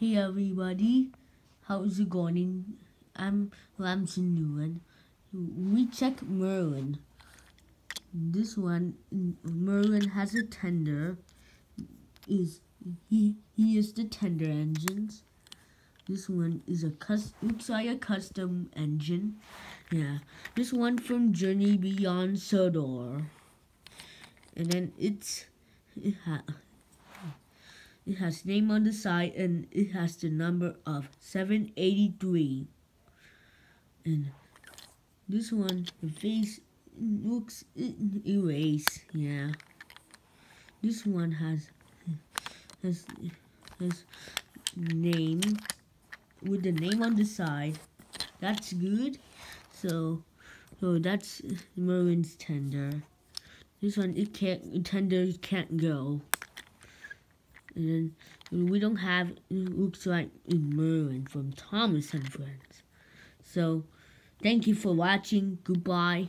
Hey everybody, how's it going? I'm Lamson Newland. We check Merlin. This one, Merlin has a tender. Is he? He is the tender engines. This one is a cus looks like a custom engine. Yeah, this one from Journey Beyond Sodor. And then it's it has name on the side and it has the number of 783. And this one, the face looks erased. Yeah. This one has has has name with the name on the side. That's good. So so that's Merlin's tender. This one it can't tender can't go. And then we don't have, looks like Merlin from Thomas and Friends. So, thank you for watching. Goodbye.